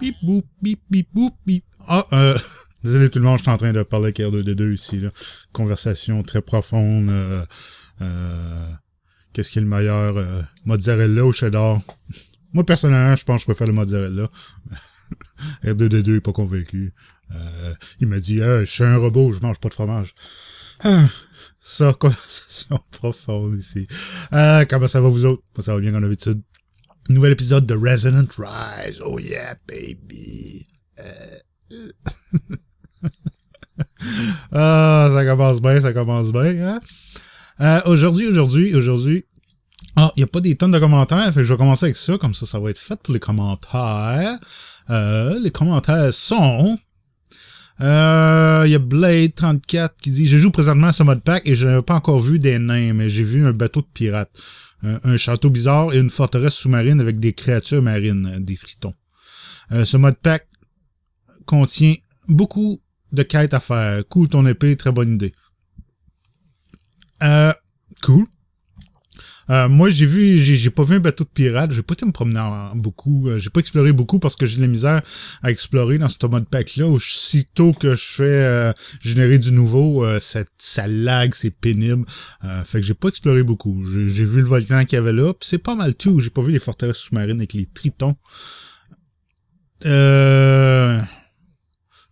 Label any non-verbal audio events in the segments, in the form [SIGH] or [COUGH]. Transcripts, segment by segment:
Bip, boop, bip, bip, bip. Ah, euh, [LAUGHS] désolé tout le monde, je suis en train de parler avec R2D2 ici, là. Conversation très profonde. Euh, euh, Qu'est-ce qui est le meilleur? Euh, mozzarella ou cheddar? [LAUGHS] Moi, personnellement, je pense que je préfère le mozzarella. [LAUGHS] R2D2 est pas convaincu. Euh, il m'a dit, je suis un robot, je mange pas de fromage. Ah, ça, conversation profonde ici. Euh, comment ça va vous autres? Ça va bien comme d'habitude. Nouvel épisode de Resident Rise. Oh yeah, baby. Euh... [LAUGHS] ah, ça commence bien, ça commence bien, hein? Euh, aujourd'hui, aujourd'hui, aujourd'hui. Ah, il n'y a pas des tonnes de commentaires, fait que je vais commencer avec ça, comme ça, ça va être fait pour les commentaires. Euh, les commentaires sont. Il y a Blade34 qui dit Je joue présentement à ce mode pack et je n'ai pas encore vu des nains, mais j'ai vu un bateau de pirates, un, un château bizarre et une forteresse sous-marine avec des créatures marines, des tritons. Euh, ce mode pack contient beaucoup de quêtes à faire. Cool ton épée, très bonne idée. Euh, cool. Euh, moi, j'ai vu, j'ai pas vu un bateau de pirate. J'ai pas été me promener en- beaucoup. Euh, j'ai pas exploré beaucoup parce que j'ai de la misère à explorer dans ce mode pack-là. Aussitôt que je fais euh, générer du nouveau, euh, ça, ça lag, c'est pénible. Fait que j'ai pas exploré beaucoup. J'ai vu le volcan qu'il y avait là, c'est pas mal tout. J'ai pas vu les forteresses sous-marines avec les tritons. Euh...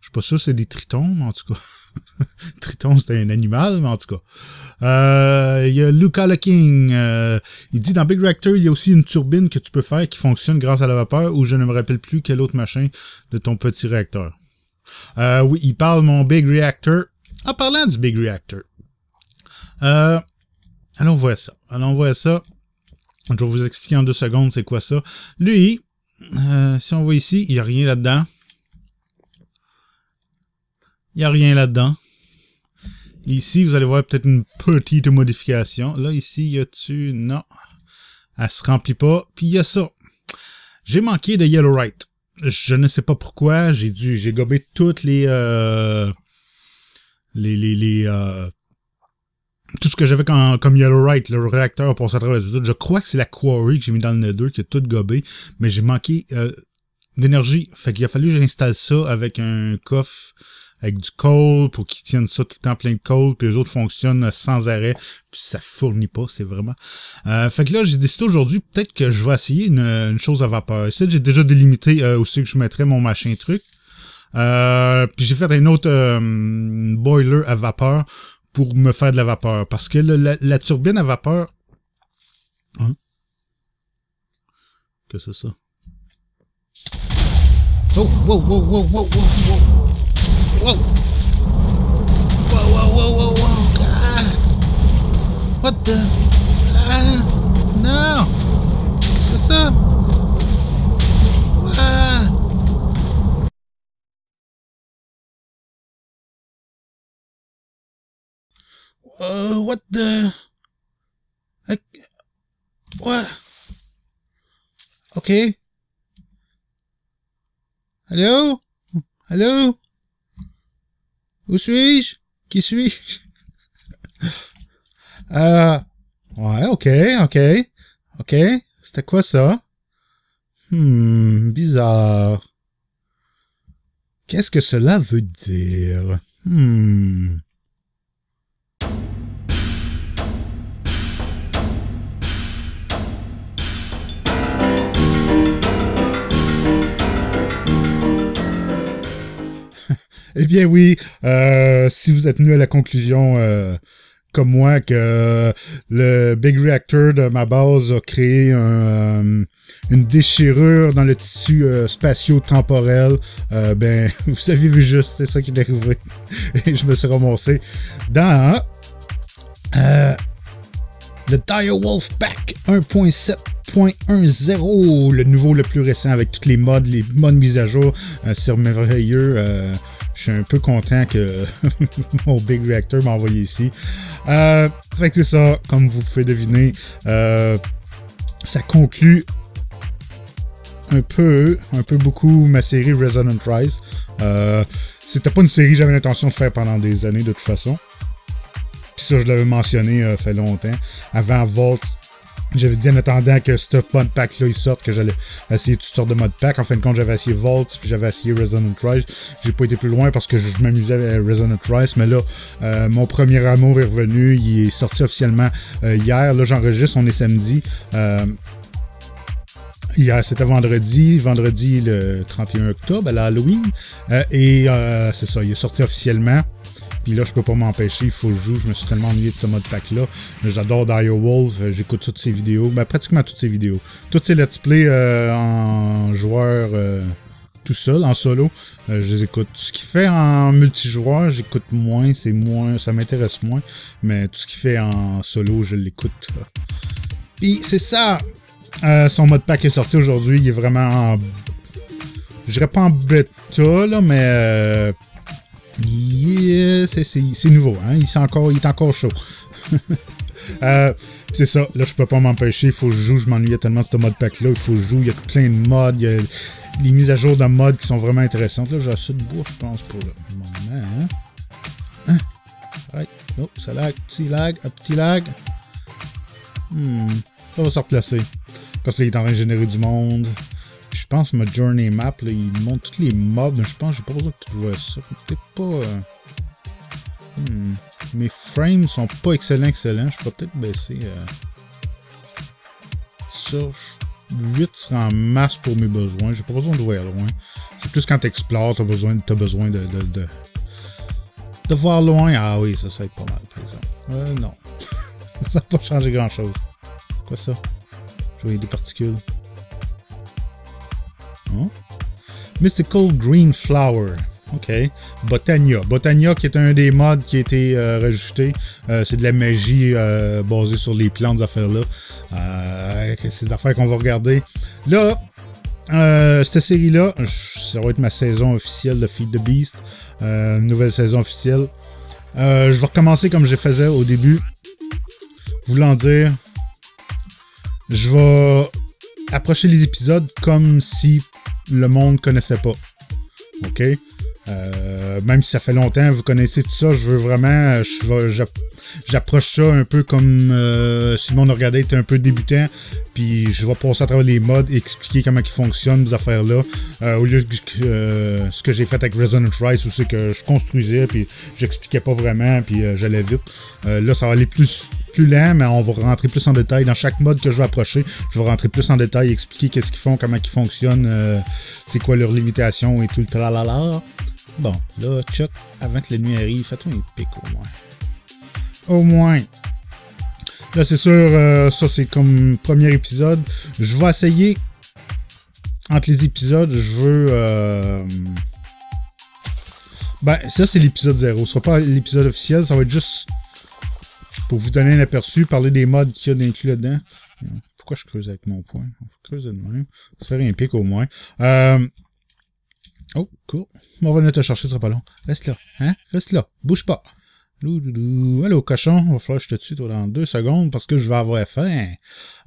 Je suis pas sûr c'est des tritons, mais en tout cas. [LAUGHS] Triton, c'était un animal, mais en tout cas. Euh, Il y a Luca le King. euh, il dit dans Big Reactor, il y a aussi une turbine que tu peux faire qui fonctionne grâce à la vapeur ou je ne me rappelle plus quel autre machin de ton petit réacteur. Euh, oui, il parle mon Big Reactor. En parlant du Big Reactor. Allons voir ça. Allons voir ça. Je vais vous expliquer en deux secondes c'est quoi ça. Lui, si on voit ici, il n'y a rien là-dedans. Il n'y a rien là-dedans. Ici, vous allez voir peut-être une petite modification. Là, ici, y a-tu... Non. Elle se remplit pas. Puis il y a ça. J'ai manqué de Yellowrite. Je ne sais pas pourquoi. J'ai dû... J'ai gobé toutes les... euh, les... les... euh, tout ce que j'avais comme, comme Yellowrite, le réacteur pour à travers tout. Je crois que c'est la Quarry que j'ai mis dans le Nether qui a tout gobé. Mais j'ai manqué euh, d'énergie. Fait qu'il a fallu que j'installe ça avec un coffre avec du coal pour qu'ils tiennent ça tout le temps plein de coal, puis les autres fonctionnent sans arrêt, puis ça fournit pas, c'est vraiment. Euh, fait que là, j'ai décidé aujourd'hui, peut-être que je vais essayer une, chose à vapeur. J'ai déjà délimité euh, où c'est que je mettrais mon machin truc. Euh, puis j'ai fait un autre euh, boiler à vapeur pour me faire de la vapeur. Parce que la, la turbine à vapeur... Hein? Que c'est ça? Oh, wow, wow, wow, wow, wow, wow. Whoa! Whoa, whoa, whoa, whoa, whoa! Ah! What the? Ah! Qu'est-ce que c'est ça? Ah! Uh, what the? I, what? Okay. Allô? Allô? Où suis-je? Qui suis-je? [LAUGHS] euh, ouais, ok, ok, ok. C'était quoi ça? Hmm, bizarre. Qu'est-ce que cela veut dire? Hmm. Eh bien oui, euh, si vous êtes venu à la conclusion, euh, comme moi, que le Big Reactor de ma base a créé euh, une déchirure dans le tissu spatio-temporel, ben, [LAUGHS] vous avez vu juste, c'est ça qui est arrivé. [LAUGHS] Et je me suis ramassé dans le Direwolf Pack 1.7.10, le nouveau le plus récent avec toutes les mods, les modes mises à jour. C'est merveilleux. Je suis un peu content que [LAUGHS] mon Big Reactor m'a envoyé ici. Euh, fait que c'est ça, comme vous pouvez deviner. euh, ça conclut un peu, un peu beaucoup ma série Resonant Rise. Euh, C'était pas une série que j'avais l'intention de faire pendant des années de toute façon. Puis ça, je l'avais mentionné euh, fait longtemps. Avant Vault J'avais dit en attendant que ce mod pack-là il sorte que j'allais essayer toutes sortes de mod pack. En fin de compte, j'avais essayé Vault, puis j'avais essayé Resonant Rise. J'ai pas été plus loin parce que je m'amusais avec Resonant Rise, mais là, euh, mon premier amour est revenu. Il est sorti officiellement euh, hier. Là, j'enregistre, on est samedi. Euh, hier, c'était vendredi, vendredi le 31 octobre, à l'Halloween. et c'est ça, il est sorti officiellement. Là, je peux pas m'empêcher, il faut que je joue. Je me suis tellement ennuyé de ce mode pack-là. J'adore Dire Wolf, euh, j'écoute toutes ses vidéos, ben, pratiquement toutes ses vidéos. Toutes ses let's play euh, en joueur euh, tout seul, en solo, je les écoute. Ce qu'il fait en multijoueur, j'écoute moins, c'est moins, ça m'intéresse moins. Mais tout ce qu'il fait en solo, je l'écoute. Puis c'est ça! son mode pack est sorti aujourd'hui, il est vraiment en... Je dirais pas en bêta, là, mais c'est nouveau, hein? Il, est encore, il est encore chaud. [LAUGHS] euh, c'est ça, là je peux pas m'empêcher, il faut que je joue, je m'ennuyais tellement de ce mode pack là, il faut que joue, il y a plein de modes, il y a des mises à jour de modes qui sont vraiment intéressantes. Là j'ai assez de bois, je pense, pour le moment. Hein? Hein? Oh, ça lag, petit lag, un petit lag. Hmm, ça va se replacer. Parce qu'il est en train de générer du monde je pense que ma journey map, là, il montre tous les mobs, mais je pense que j'ai pas besoin que tu vois ça. Peut-être pas. Euh, hmm. Mes frames sont pas excellents, excellents. Je peux peut-être baisser. Euh... Ça. 8 sera en masse pour mes besoins. J'ai pas besoin de voir loin. C'est plus quand tu explores, tu as besoin, as besoin de, de, de, voir loin. Ah oui, ça, ça va être pas mal, par exemple. Euh, non. [LAUGHS] ça n'a pas changé grand-chose. Quoi ça? Je des particules. Hein? Mystical Green Flower. OK. Botania. Botania, qui est un des mods qui a été euh, rajouté. Euh, c'est de la magie euh, basée sur les plantes, affaires-là. c'est des affaires qu'on va regarder. Là, cette série-là, ça va être ma saison officielle de Feed the Beast. nouvelle saison officielle. je vais recommencer comme je faisais au début. Voulant dire, je vais approcher les épisodes comme si le monde connaissait pas. OK? Euh, même si ça fait longtemps, vous connaissez tout ça, je veux vraiment, j'approche ça un peu comme euh, si le monde regardait était un peu débutant, puis je vais passer à travers les modes, expliquer comment ils fonctionnent, ces affaires-là, euh, au lieu de ce que j'ai fait avec Resonant Rise, où c'est que je construisais, puis j'expliquais pas vraiment, puis j'allais vite. là, ça va aller plus lent, mais on va rentrer plus en détail. Dans chaque mode que je vais approcher, je vais rentrer plus en détail, expliquer qu'est-ce qu'ils font, comment ils fonctionnent, euh, c'est quoi leur limitation et tout le tralala. Bon, là, Chuck, avant que la nuit arrive, fais-toi un pic au moins. Au moins. Là, c'est sûr, euh, ça c'est comme premier épisode. Je vais essayer, entre les épisodes, je veux... Euh, ben, ça c'est l'épisode 0. Ce sera pas l'épisode officiel, ça va être juste pour vous donner un aperçu, parler des modes qu'il y a d'inclus là-dedans. Pourquoi je creuse avec mon point? On va creuser de même. Ça fait un pic au moins. Euh... Oh, cool. On va venir te chercher, ce sera pas long. Reste là. Hein? Reste là. Bouge pas. Allô, cochon. Il va falloir que je te tue dans deux secondes parce que je vais avoir faim.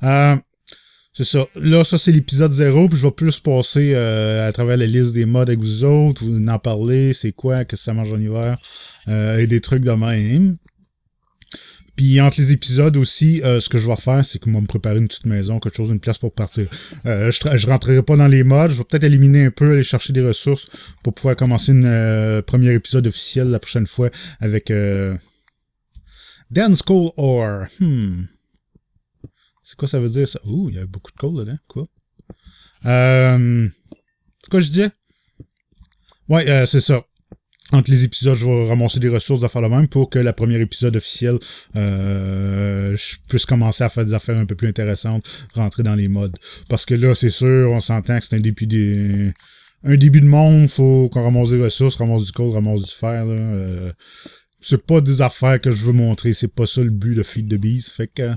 Euh, c'est ça. Là, ça, c'est l'épisode 0, puis je vais plus passer euh, à travers la liste des modes avec vous autres, vous en parler, c'est quoi, que ça mange en hiver, euh, et des trucs de même. Puis entre les épisodes aussi, euh, ce que je vais faire, c'est que vais me préparer une petite maison, quelque chose, une place pour partir. Euh, je, je rentrerai pas dans les modes, je vais peut-être éliminer un peu, aller chercher des ressources pour pouvoir commencer un euh, premier épisode officiel la prochaine fois avec Dance Coal Ore. Hmm. C'est quoi ça veut dire ça? Ouh, il y a beaucoup de coal dedans. Quoi? c'est quoi je disais? Ouais, c'est ça entre les épisodes, je vais ramasser des ressources à faire le même pour que la première épisode officiel, euh, je puisse commencer à faire des affaires un peu plus intéressantes, rentrer dans les modes. Parce que là, c'est sûr, on s'entend que c'est un début des. Un début de monde, faut qu'on ramasse des ressources, ramasse du code, ramasse du fer. Euh, c'est pas des affaires que je veux montrer, c'est pas ça le but de Feed the Beast. Fait que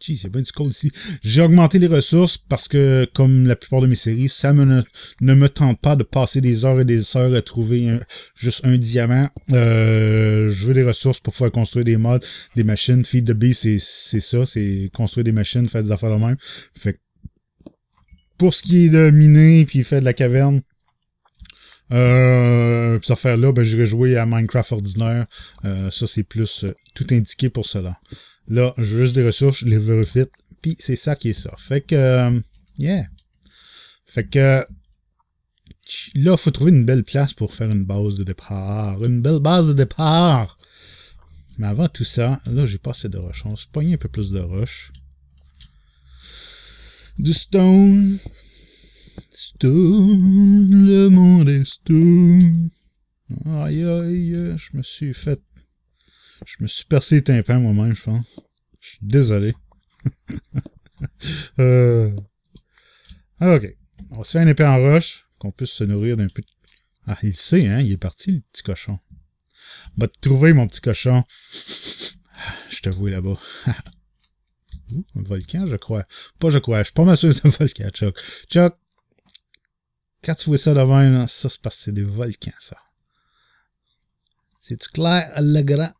Jeez, c'est bien du code ici. J'ai augmenté les ressources parce que, comme la plupart de mes séries, ça ne, me tente pas de passer des heures et des heures à trouver juste un diamant. Euh, je veux des ressources pour pouvoir construire des modes, des machines. Feed the Beast, c'est ça, c'est construire des machines, faire des affaires de même. Fait pour ce qui est de miner puis faire de la caverne, euh, cette affaire-là, ben, j'irai jouer à Minecraft ordinaire. Euh, ça, c'est plus euh, tout indiqué pour cela. Là, je veux juste des ressources, je les vérifie, Puis c'est ça qui est ça. Fait que, euh, yeah. Fait que, là, il faut trouver une belle place pour faire une base de départ. Une belle base de départ. Mais avant tout ça, là, j'ai pas assez de roches. On se pogne un peu plus de roches. Du stone. Stone. Le monde est stone. Aïe, aïe, je me suis fait... Je me suis percé les tympans moi-même, je pense. Je suis désolé. [LAUGHS] euh... Ok. On se faire une épée en roche, qu'on puisse se nourrir d'un peu... Ah, il sait, hein? Il est parti, le petit cochon. Va te trouver, mon petit cochon. Je te là-bas. [LAUGHS] un volcan, je crois. Pas je crois, je suis pas mal sûr que c'est un volcan, Chuck. Chuck, quand tu vois ça devant, ça c'est parce que c'est des volcans, ça. C'est-tu clair, le grand?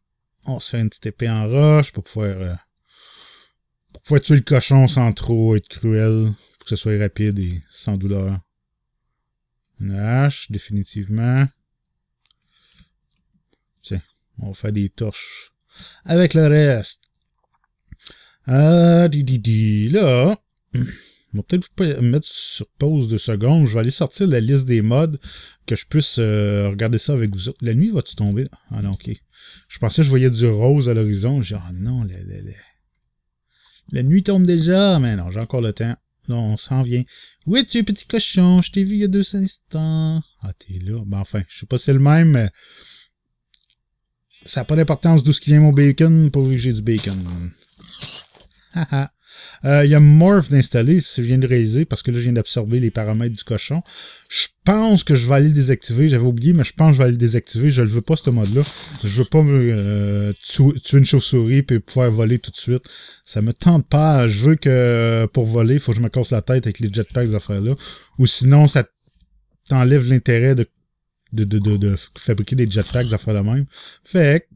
On se fait une petite épée en roche pour pouvoir, euh, pour pouvoir tuer le cochon sans trop être cruel, pour que ce soit rapide et sans douleur. Une hache, définitivement. Tiens, on va faire des torches avec le reste. Ah, di, di, di. Là, [CLEARS THROAT] on va peut-être vous mettre sur pause deux secondes. Je vais aller sortir la liste des mods que je puisse euh, regarder ça avec vous La nuit va-tu tomber? Ah non, ok. Je pensais que je voyais du rose à l'horizon. J'ai ah non, la, la, la. la nuit tombe déjà. Mais non, j'ai encore le temps. Non, on s'en vient. Où es-tu, petit cochon? Je t'ai vu il y a deux instants. Ah, t'es là. Ben enfin, je sais pas si c'est le même, mais ça n'a pas d'importance d'où ce qui vient mon bacon, pour que j'ai du bacon. Euh, il y a Morph d'installer, si je viens de réaliser, parce que là, je viens d'absorber les paramètres du cochon. Je pense que je vais aller le désactiver. J'avais oublié, mais je pense que je vais aller le désactiver. Je ne veux pas, ce mode-là. Je veux pas euh, tuer, une chauve-souris et pouvoir voler tout de suite. Ça me tente pas. Je veux que pour voler, il faut que je me casse la tête avec les jetpacks, ces affaires-là. Ou sinon, ça t'enlève l'intérêt de fabriquer des jetpacks, ça fait la même. Fait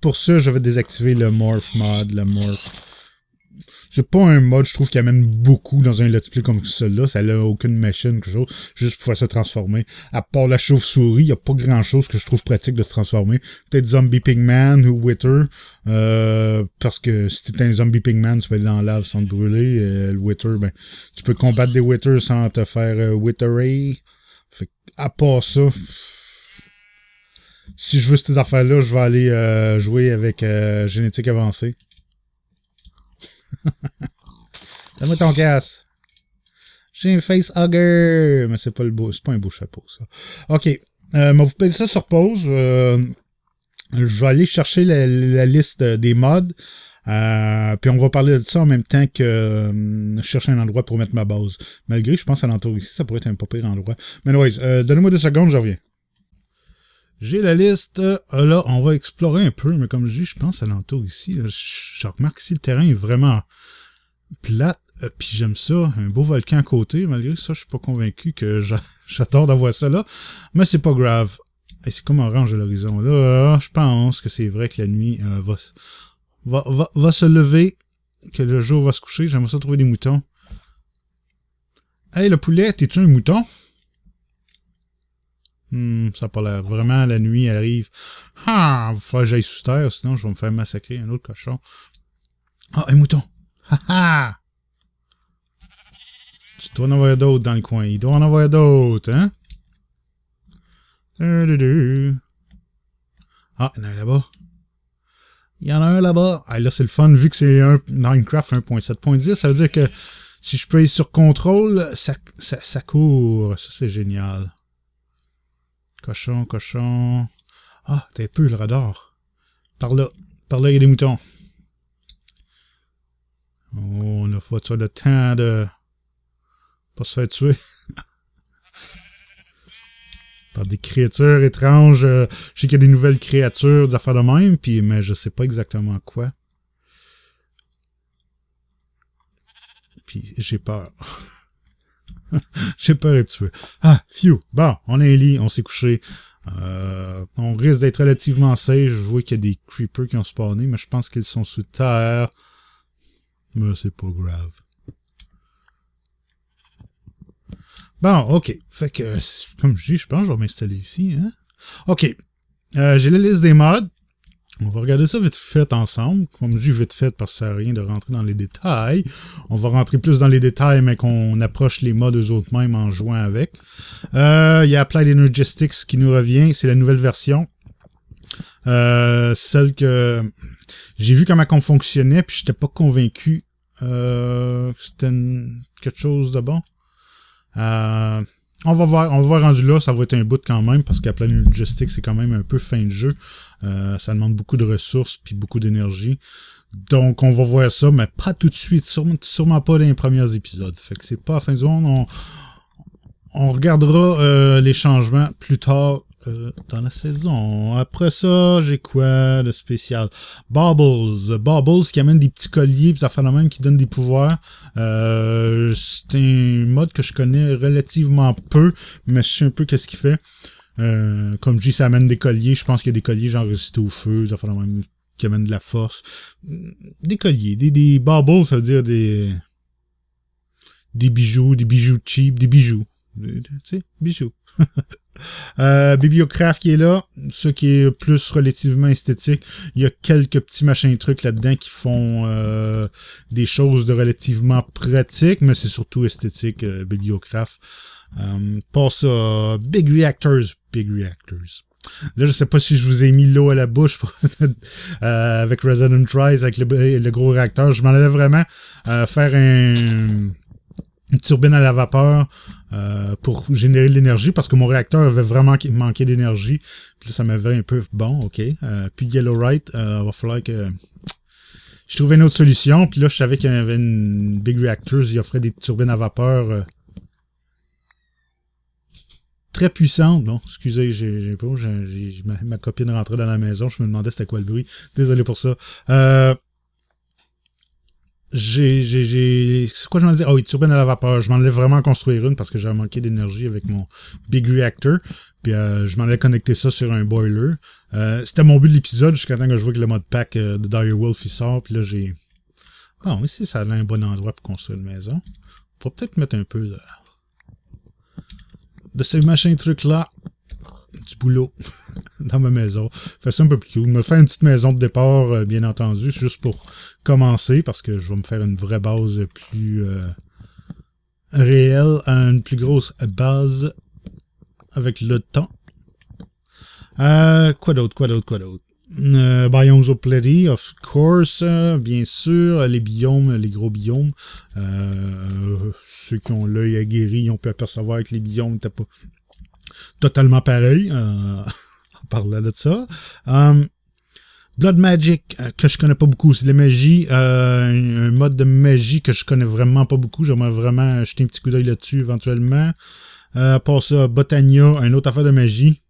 pour ça, je vais désactiver le Morph mod, le Morph. C'est pas un mode, je trouve, qui amène beaucoup dans un let's play comme celui-là. Ça n'a aucune machine, quelque chose, juste pour pouvoir se transformer. À part la chauve-souris, il n'y a pas grand-chose que je trouve pratique de se transformer. Peut-être Zombie Pigman ou Wither. Euh, parce que si t'es un Zombie Pigman, tu peux aller dans la lave sans te brûler. Euh, le Wither, ben, tu peux combattre des Withers sans te faire euh, Witheray à part ça, si je veux ces affaires-là, je vais aller euh, jouer avec génétique avancée. Donne-moi ton casse. J'ai un face hugger. Mais c'est pas pas un beau chapeau, ça. OK. Euh, vous pouvez ça sur pause. Euh, je vais aller chercher la, liste des mods. Euh, puis on va parler de ça en même temps que euh, chercher un endroit pour mettre ma base. Malgré, je pense à l'entour ici, ça pourrait être un pas pire endroit. Mais anyways, donnez-moi deux secondes, je reviens. J'ai la liste. Là, on va explorer un peu, mais comme je dis, je pense à l'entour ici. je remarque ici le terrain est vraiment plate. Puis j'aime ça, un beau volcan à côté. Malgré ça, je suis pas convaincu que [LAUGHS] j'adore d'avoir ça là. Mais c'est pas grave. Et c'est comme orange à l'horizon. Là, je pense que c'est vrai que la nuit va, va, se lever, que le jour va se coucher. J'aimerais ça trouver des moutons. Hey, le poulet, t'es-tu un mouton? Hmm, ça pas l'air. Vraiment, la nuit arrive. Ah, il va que j'aille sous terre, sinon je vais me faire massacrer un autre cochon. Ah, un mouton. Ha ha! Tu dois en avoir d'autres dans le coin. Il doit en avoir d'autres, hein? Ah, il y en a là-bas. Il y en a un là-bas. Ah, là, c'est le fun. Vu que c'est un Minecraft 1.7.10, ça veut dire que si je pèse sur contrôle, ça, ça, ça court. Ça, c'est génial. Cochon, cochon. Ah, t'es peu le radar. Par là. Par là, il y a des moutons. Oh, on a fait ça le temps de pas se faire tuer. [LAUGHS] par des créatures étranges. Euh, je sais qu'il y a des nouvelles créatures, des affaires de même, mais je sais pas exactement quoi. Puis j'ai peur. [LAUGHS] j'ai peur d'être tué. Ah, phew. Bon, on est un lit, on s'est couché. Euh, on risque d'être relativement safe. Je vois qu'il y a des creepers qui ont spawné, mais je pense qu'ils sont sous terre. Mais c'est pas grave. OK. Fait que, comme je dis, je pense que je vais m'installer ici. Hein? OK. Euh, j'ai la liste des mods. On va regarder ça vite fait ensemble. Comme je dis vite fait parce que ça sert à rien de rentrer dans les détails. On va rentrer plus dans les détails, mais qu'on approche les modes eux autres mêmes en jouant avec. Euh, il y a Applied Energistics qui nous revient. C'est la nouvelle version. Euh, celle que j'ai vu comment on fonctionnait, puis j'étais pas convaincu euh, que c'était quelque chose de bon. Euh, on va voir, on va voir rendu là, ça va être un bout quand même, parce qu'Applied Logistics, c'est quand même un peu fin de jeu. Euh, ça demande beaucoup de ressources puis beaucoup d'énergie. Donc on va voir ça, mais pas tout de suite, sûrement, pas dans les premiers épisodes. Fait que c'est pas fin du monde. On, on regardera euh, les changements plus tard dans la saison. Après ça, j'ai quoi? De spécial? Bobbles. Bobbles qui amène des petits colliers, puis ça fait la même qui donne des pouvoirs. Euh, c'est un mode que je connais relativement peu, mais je sais un peu qu'est-ce qu'il fait. Euh, comme je dis, ça amène des colliers. Je pense qu'il y a des colliers genre résistés au feu, ça fait la même qui amène de la force. Des colliers, des, des ça veut dire des des bijoux, des bijoux cheap, des bijoux. Tu sais, bijoux. [LAUGHS] Euh, Bibliocraft qui est là, ce qui est plus relativement esthétique. Il y a quelques petits machins trucs là-dedans qui font euh, des choses de relativement pratiques, mais c'est surtout esthétique, euh, Bibliocraft. Euh, pas ça, Big Reactors, Big Reactors. Là, je sais pas si je vous ai mis l'eau à la bouche [LAUGHS] euh, avec Resident Rise, avec le, le, gros réacteur. Je m'en allais vraiment faire un une turbine à la vapeur euh, pour générer de l'énergie parce que mon réacteur avait vraiment manqué d'énergie. Puis là, ça m'avait un peu bon, ok. Euh, puis Yellow Right, euh, va falloir que je trouve une autre solution. Puis là, je savais qu'il y avait une Big Reactors, il offrait des turbines à vapeur très puissantes. Bon, excusez, j'ai pas, ma, copine rentrait dans la maison, je me demandais c'était quoi le bruit. Désolé pour ça. J'ai, c'est quoi je m'en dire? Ah oui, turbine à la vapeur. Je m'en allais vraiment construire une parce que j'avais manqué d'énergie avec mon Big Reactor. Puis euh, je m'en allais connecter ça sur un boiler. Euh, c'était mon but de l'épisode jusqu'à temps que je vois que le mode pack euh, de Dire Wolf sort. Puis là, j'ai. Ah, ici, ça a un bon endroit pour construire une maison. Faut peut-être mettre un peu de. de ces machins trucs-là du boulot [LAUGHS] dans ma maison. Fais ça un peu plus cool. Me faire une petite maison de départ, euh, bien entendu, juste pour commencer, parce que je vais me faire une vraie base plus euh, réelle, une plus grosse base avec le temps. Euh, quoi d'autre, quoi d'autre, quoi d'autre? Biomes of plenty, of course, bien sûr, les biomes, les gros biomes. ceux qui ont l'œil aguerri, on peut apercevoir que les biomes n'étaient pas totalement pareil. Euh, [LAUGHS] en parlant de ça. Um, Blood Magic, euh, que je connais pas beaucoup, c'est la magie, euh, un, mode de magie que je connais vraiment pas beaucoup. J'aimerais vraiment jeter un petit coup d'œil là-dessus éventuellement. Euh, pour ça, Botania, une autre affaire de magie.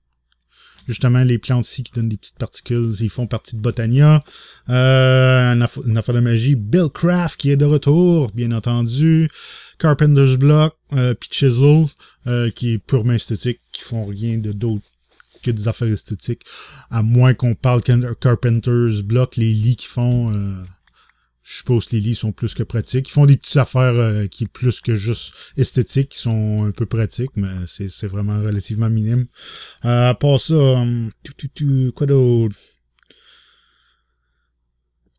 Justement, les plantes ici qui donnent des petites particules, ils font partie de Botania. Euh, une, affaire de magie. Billcraft qui est de retour, bien entendu. Carpenter's Block, euh, euh, qui est purement esthétique, qui font rien de d'autre que des affaires esthétiques. À moins qu'on parle Carpenter's Block, les lits qui font... Euh, je suppose que les lits sont plus que pratiques. Ils font des petites affaires euh, qui plus que juste esthétiques, qui sont un peu pratiques, mais c'est vraiment relativement minime. Euh, à part ça, hum, quoi d'autre?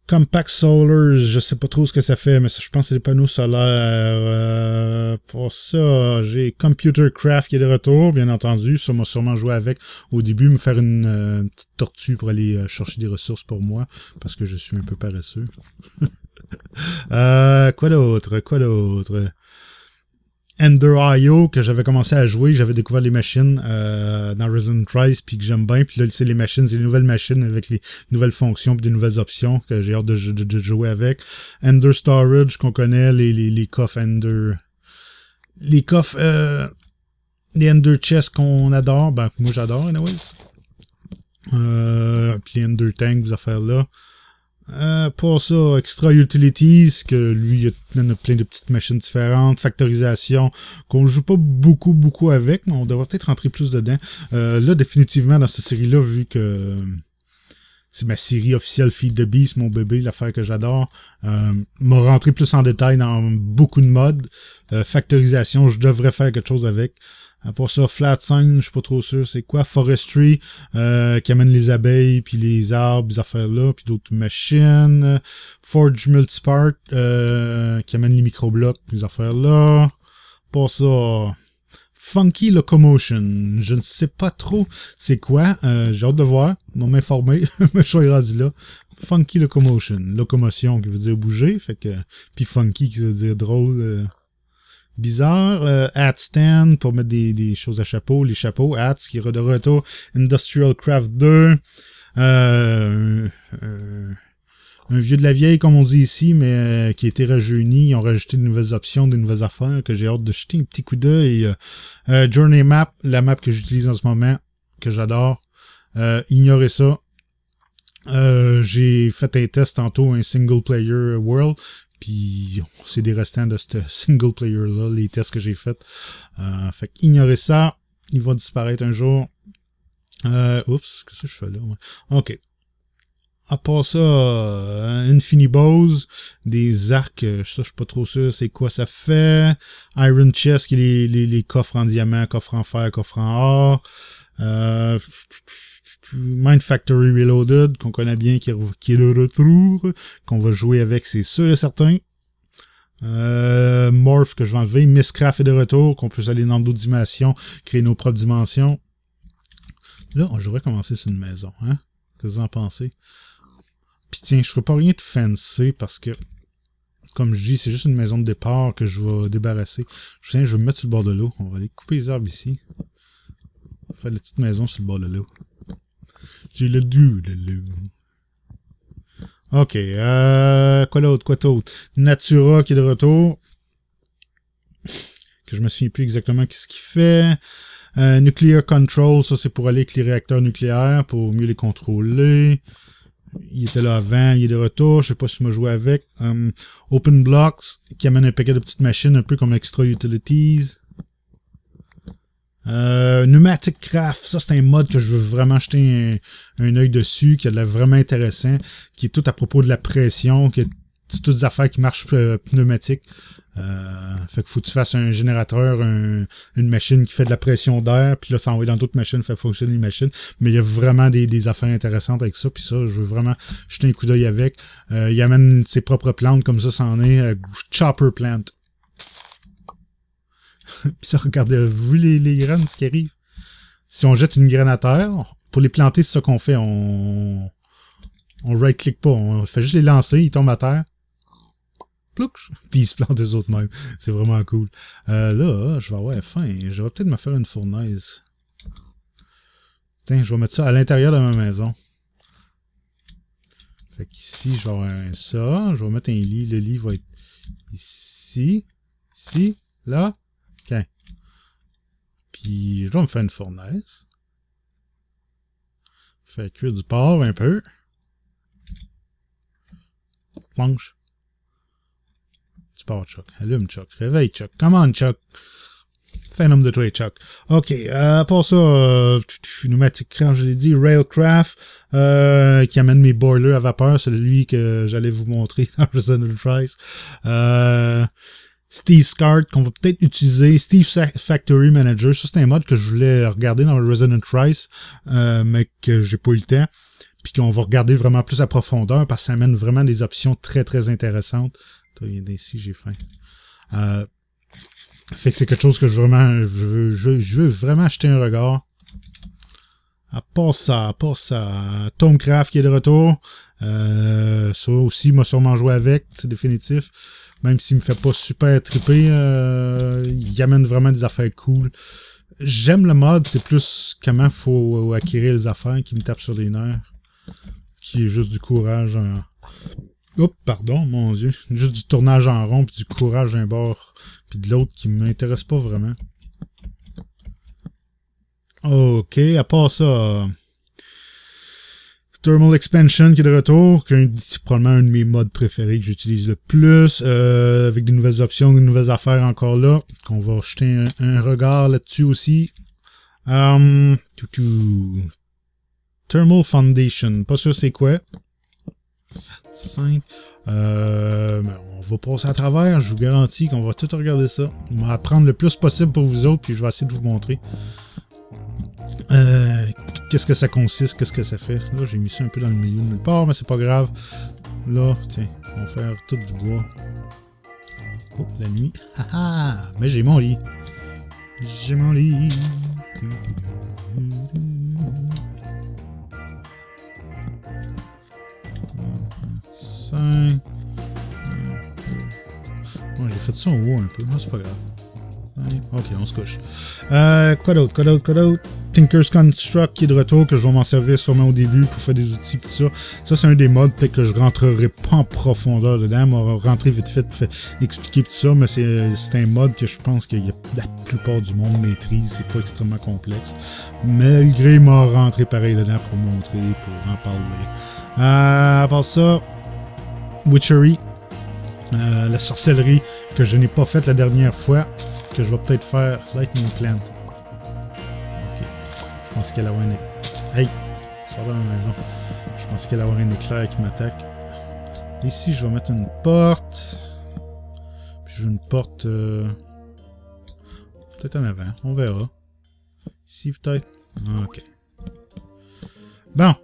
Compact Solar, je sais pas trop ce que ça fait, mais je pense que c'est des panneaux solaires. Euh, pour ça, j'ai Computer Craft qui est de retour, bien entendu. Ça m'a sûrement joué avec au début, me faire une, euh, petite tortue pour aller euh, chercher des ressources pour moi, parce que je suis un peu paresseux. [LAUGHS] euh, quoi d'autre? Quoi d'autre? Ender.io que j'avais commencé à jouer, j'avais découvert les machines euh, dans Resident Rise puis que j'aime bien. Puis là, c'est les machines, c'est les nouvelles machines avec les nouvelles fonctions puis des nouvelles options que j'ai hâte de, jouer avec. Ender Storage qu'on connaît, les, les, les coffres Ender. Les coffres, euh, les Ender Chests qu'on adore, ben moi j'adore anyways. Euh, puis les Ender Tank, vous affaires là. Euh, pour ça, Extra Utilities, que lui, il y a plein de petites machines différentes, factorisation, qu'on joue pas beaucoup, beaucoup avec, mais on devrait peut-être rentrer plus dedans. Euh, là, définitivement, dans cette série-là, vu que c'est ma série officielle Feed the Beast, mon bébé, l'affaire que j'adore, euh, m'a rentré plus en détail dans beaucoup de modes. Euh, factorisation, je devrais faire quelque chose avec. Pour ça, Flat Sign, je suis pas trop sûr c'est quoi. Forestry, euh, qui amène les abeilles, puis les arbres, ces affaires-là, puis d'autres machines. Forge Multipart, euh, qui amène les microblocs, les affaires-là. Pour ça, Funky Locomotion. Je ne sais pas trop c'est quoi. Euh, J'ai hâte de voir. M'en m'informer. [LAUGHS] Mais je suis rendu là. Funky Locomotion. Locomotion qui veut dire bouger. Fait que, puis funky qui veut dire drôle. Bizarre. Euh, stand pour mettre des, des, choses à chapeau. Les chapeaux. Hats qui est de retour. Industrial Craft 2. Euh, euh, un vieux de la vieille, comme on dit ici, mais euh, qui a été rajeuni. Ils ont rajouté de nouvelles options, de nouvelles affaires que j'ai hâte de jeter un petit coup d'œil. Journey Map, la map que j'utilise en ce moment, que j'adore. ignorez ça. j'ai fait un test tantôt, un single player world. Puis c'est des restants de ce single player-là, les tests que j'ai faits. fait ignorez ça. Il va disparaître un jour. oups, qu'est-ce que je fais là? Ok à part ça, euh, Infinibows, des arcs, euh, ça je suis pas trop sûr c'est quoi ça fait. Iron Chest, qui est les, coffres en diamant, coffres en fer, coffres en or. Euh, Mind Factory Reloaded, qu'on connaît bien, qui est, le retour, qu'on va jouer avec, c'est sûr et certain. Euh, Morph que je vais enlever. Misscraft est de retour, qu'on peut aller dans d'autres dimensions, créer nos propres dimensions. Là, on devrait commencer sur une maison, hein? Qu'est-ce que vous en pensez? Puis tiens, je ferai pas rien de fancy parce que, comme je dis, c'est juste une maison de départ que je vais débarrasser. Tiens, je vais me mettre sur le bord de l'eau. On va aller couper les arbres ici. Faire la petite maison sur le bord de l'eau. J'ai le du de l'eau. Ok, euh, quoi d'autre, quoi d'autre? Natura qui est de retour. Que je me souviens plus exactement ce qu'il fait. Euh, nuclear Control, ça c'est pour aller avec les réacteurs nucléaires, pour mieux les contrôler. Il était là avant, il est de retour. Je sais pas si je joué avec. Um, Open Blocks, qui amène un paquet de petites machines, un peu comme Extra Utilities. Euh, Pneumatic Craft, ça c'est un mode que je veux vraiment jeter un, un œil dessus, qui a l'air vraiment intéressant, qui est tout à propos de la pression, qui est toutes des affaires qui marchent euh, pneumatiques. Euh, fait qu'il faut que tu fasses un générateur, une machine qui fait de la pression d'air, puis là, ça envoie dans d'autres machines, fait fonctionner les machines. Mais il y a vraiment des, affaires intéressantes avec ça, puis ça, je veux vraiment jeter un coup d'œil avec. Euh, il amène ses propres plantes, comme ça, c'en est. Euh, chopper plant. [LAUGHS] puis ça, regardez, vous les, les graines, ce qui arrive? Si on jette une graine à terre, pour les planter, c'est ça qu'on fait. On, on right-click pas, on fait juste les lancer, ils tombent à terre [LAUGHS] puis ils se plantent eux autres mêmes. [LAUGHS] C'est vraiment cool. Euh, là, je vais avoir faim. Je vais peut-être me faire une fournaise. Tiens, je vais mettre ça à l'intérieur de ma maison. Fait qu'ici, je vais avoir un ça. Je vais mettre un lit. Le lit va être ici. Ici. Là. Puis, je vais me faire une fournaise. Faire cuire du porc un peu. Planche pas, Chuck. Allume, Chuck. Réveille, Chuck. Come on, Chuck. Homme de toi, Chuck. OK. Euh, pour ça, euh, pneumatique craft, je l'ai dit. Railcraft, euh, qui amène mes boilers à vapeur. C'est lui que j'allais vous montrer [LAUGHS] dans Resident Trice. Euh, Steve Scart, qu'on va peut-être utiliser. Steve Factory Manager. Ça, c'est un mode que je voulais regarder dans Resident Trice, euh, mais que j'ai pas eu le temps puis qu'on va regarder vraiment plus à profondeur parce que ça amène vraiment des options très très intéressantes ici, j'ai faim. Euh, fait que c'est quelque chose que je vraiment je veux, je, veux vraiment acheter un regard. À part ça, à ça. Tomcraft qui est de retour. Euh, ça aussi, m'a sûrement joué avec, c'est définitif. Même s'il me fait pas super triper, euh, il amène vraiment des affaires cool. J'aime le mode, c'est plus comment faut acquérir les affaires qui me tapent sur les nerfs. Qui est juste du courage. Hein. Oups, pardon, mon Dieu. Juste du tournage en rond, puis du courage d'un bord, puis de l'autre qui m'intéresse pas vraiment. Ok, à part ça... Thermal Expansion qui est de retour, qui est probablement un de mes modes préférés que j'utilise le plus, euh, avec des nouvelles options, des nouvelles affaires encore là, qu'on va jeter un, regard là-dessus aussi. Um, Thermal Foundation, pas sûr c'est quoi. 5. Euh, ben, on va passer à travers. Je vous garantis qu'on va tout regarder ça. On va apprendre le plus possible pour vous autres, puis je vais essayer de vous montrer. Euh, qu'est-ce que ça consiste, qu'est-ce que ça fait. Là, j'ai mis ça un peu dans le milieu de nulle part, mais c'est pas grave. Là, tiens, on va faire tout du bois. Oh, la nuit. Haha! [LAUGHS] Mais j'ai mon lit. J'ai mon lit. 5. j'ai fait ça en haut un peu. Non, c'est pas grave. Ok, on se couche. Euh, quoi d'autre, quoi d'autre, quoi d'autre? Tinker's Construct qui est de retour, que je vais m'en servir sûrement au début pour faire des outils tout ça. Ça, c'est un des modes, peut-être que je rentrerai pas en profondeur dedans, mais rentrer vite fait pour expliquer tout ça, mais c'est un mode que je pense que la plupart du monde maîtrise, c'est pas extrêmement complexe. Malgré m'a rentré pareil dedans pour montrer, pour en parler. Euh, à part ça, Witchery, euh, la sorcellerie que je n'ai pas faite la dernière fois, que je vais peut-être faire Lightning Plant. Pense qu'elle a un éclair. Hey! Sors de ma maison. Je pense qu'elle a un éclair qui m'attaque. Ici, je vais mettre une porte. Puis je veux une porte. Euh, peut-être en avant. On verra. Ici, peut-être. Ok. Bon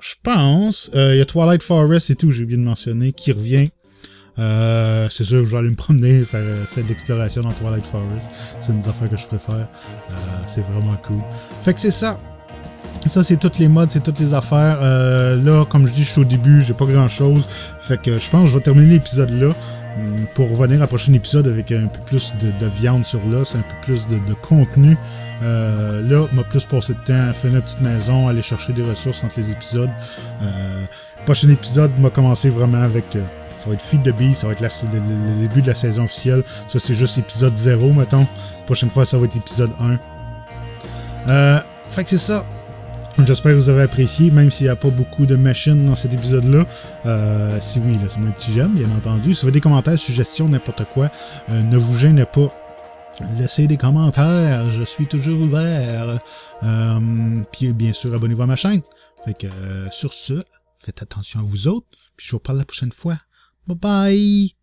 je pense. Euh, il y a Twilight Forest et tout, j'ai oublié de mentionner, qui revient. Euh, c'est sûr que je vais aller me promener, faire, euh, faire de l'exploration dans Twilight Forest. C'est une des affaires que je préfère. c'est vraiment cool. Fait que c'est ça. Ça, c'est toutes les modes, c'est toutes les affaires. là, comme je dis, je suis au début, j'ai pas grand chose. Fait que je pense que je vais terminer l'épisode là. Hum, pour revenir à prochain épisode avec un peu plus de, viande sur l'os, un peu plus de, contenu. Euh, là, m'a plus passé de temps à faire une petite maison, aller chercher des ressources entre les épisodes. Euh, prochain épisode m'a commencé vraiment avec. Euh, ça va être Feed the Bee, ça va être le, début de la saison officielle. Ça, c'est juste épisode 0, mettons. prochaine fois, ça va être épisode 1. fait que c'est ça. J'espère que vous avez apprécié, même s'il n'y a pas beaucoup de machines dans cet épisode-là. Euh, si oui, laissez-moi un petit j'aime, bien entendu. Si vous avez des commentaires, suggestions, n'importe quoi, euh, ne vous gênez pas. Laissez des commentaires, je suis toujours ouvert. Euh, puis bien sûr, abonnez-vous à ma chaîne. Fait que sur ce, faites attention à vous autres, puis je vous parle la prochaine fois. Bye bye!